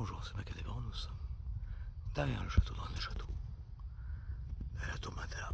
Bonjour, c'est Macadévan, nous sommes derrière le château dans le château. Et la tomate est là.